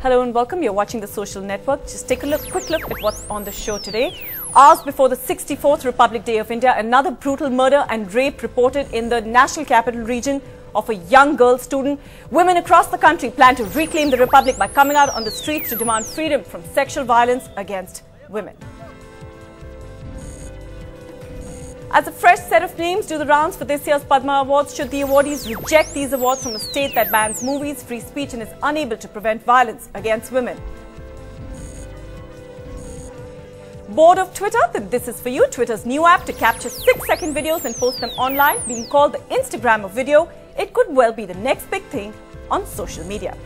Hello and welcome. You're watching the social network. Just take a look, quick look at what's on the show today. Hours before the 64th Republic Day of India, another brutal murder and rape reported in the national capital region of a young girl student. Women across the country plan to reclaim the republic by coming out on the streets to demand freedom from sexual violence against women. As a fresh set of names do the rounds for this year's Padma Awards, should the awardees reject these awards from a state that bans movies, free speech and is unable to prevent violence against women? Bored of Twitter? Then this is for you. Twitter's new app to capture 6-second videos and post them online, being called the Instagram of video, it could well be the next big thing on social media.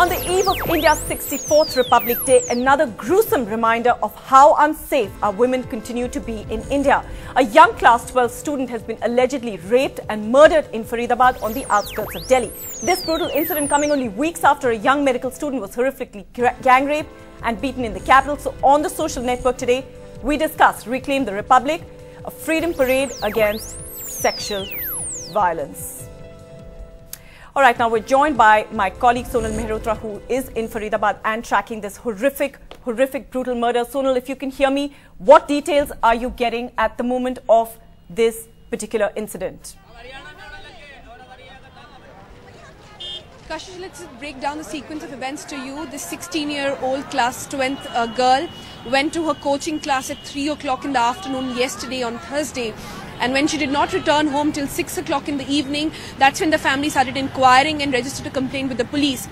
On the eve of India's 64th Republic Day, another gruesome reminder of how unsafe our women continue to be in India. A young class 12 student has been allegedly raped and murdered in Faridabad on the outskirts of Delhi. This brutal incident coming only weeks after a young medical student was horrifically gang raped and beaten in the capital. So on the social network today, we discuss Reclaim the Republic, a freedom parade against sexual violence. All right, now we're joined by my colleague Sonal Mehrotra, who is in Faridabad and tracking this horrific, horrific, brutal murder. Sonal, if you can hear me, what details are you getting at the moment of this particular incident? Kashish, let's break down the sequence of events to you. This 16-year-old class 12th uh, girl went to her coaching class at 3 o'clock in the afternoon yesterday on Thursday. And when she did not return home till 6 o'clock in the evening, that's when the family started inquiring and registered a complaint with the police.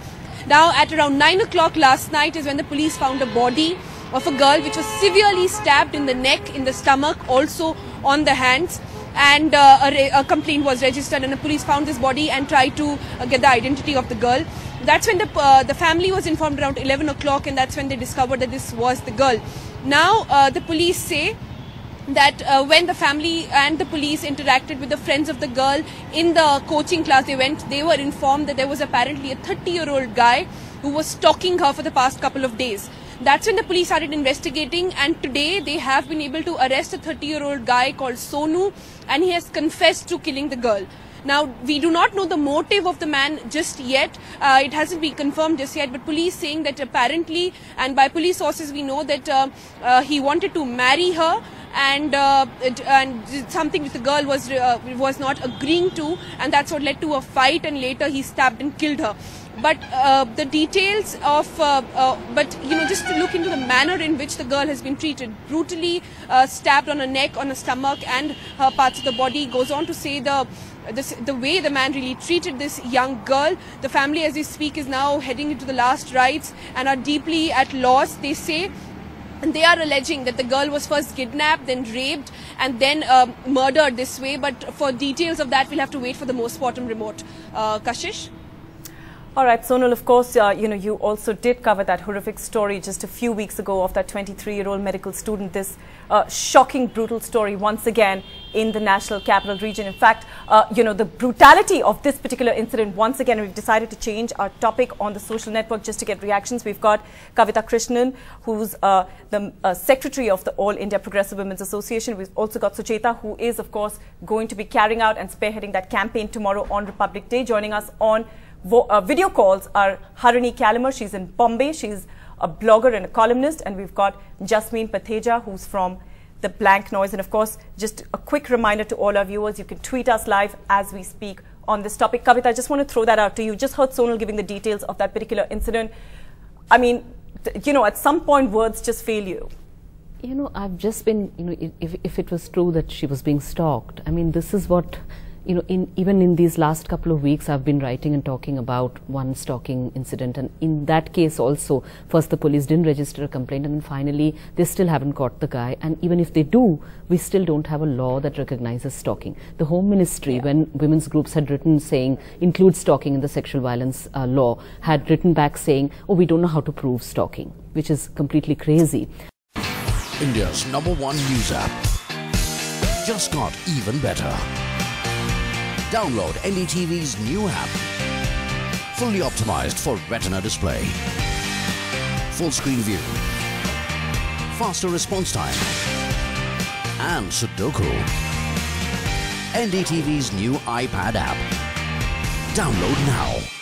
Now, at around 9 o'clock last night is when the police found a body of a girl which was severely stabbed in the neck, in the stomach, also on the hands. And uh, a, a, complaint was registered, and the police found this body and tried to uh, get the identity of the girl. That's when the uh, the family was informed around 11 o'clock, and that's when they discovered that this was the girl. Now, uh, the police say that uh, when the family and the police interacted with the friends of the girl in the coaching class they went, they were informed that there was apparently a 30 year old guy who was stalking her for the past couple of days. That's when the police started investigating, and today they have been able to arrest a 30 year old guy called Sonu, and he has confessed to killing the girl. Now, we do not know the motive of the man just yet. Uh, it hasn't been confirmed just yet, but police saying that apparently, and by police sources, we know that uh, uh, he wanted to marry her and uh, and something which the girl was uh, was not agreeing to, and that's what led to a fight. And later he stabbed and killed her. But uh, the details of, uh, uh, but you know, just to look into the manner in which the girl has been treated, brutally uh, stabbed on her neck, on her stomach, and her parts of the body. Goes on to say the this, the way the man really treated this young girl. The family, as we speak, is now heading into the last rites and are deeply at loss. They say and they are alleging that the girl was first kidnapped, then raped, and then uh, murdered this way. But for details of that, we'll have to wait for the postmortem report. Uh, Kashish? All right, Sonal, of course, uh, you know, you also did cover that horrific story just a few weeks ago of that 23-year-old medical student, this uh, shocking, brutal story once again in the national capital region. In fact, uh, you know, the brutality of this particular incident, once again, we've decided to change our topic on the social network just to get reactions. We've got Kavita Krishnan, who's uh, the uh, secretary of the All India Progressive Women's Association. We've also got Sucheta, who is, of course, going to be carrying out and spearheading that campaign tomorrow on Republic Day, joining us on uh, video calls are Harini Calamur. She's in Bombay. She's a blogger and a columnist. And we've got Jasmeen Patheja, who's from The Blank Noise. And of course, just a quick reminder to all our viewers, you can tweet us live as we speak on this topic. Kavita, I just want to throw that out to you. Just heard Sonal giving the details of that particular incident. I mean, you know, at some point, words just fail you. You know, I've just been, you know, if, if it was true that she was being stalked, I mean, this is what you know, in, even in these last couple of weeks, I've been writing and talking about one stalking incident. And in that case also, first the police didn't register a complaint and then finally they still haven't caught the guy. And even if they do, we still don't have a law that recognizes stalking. The Home Ministry, yeah. when women's groups had written saying, include stalking in the sexual violence uh, law, had written back saying, oh, we don't know how to prove stalking, which is completely crazy. India's number one news app just got even better. Download NDTV's new app. Fully optimized for retina display. Full screen view. Faster response time. And Sudoku. NDTV's new iPad app. Download now.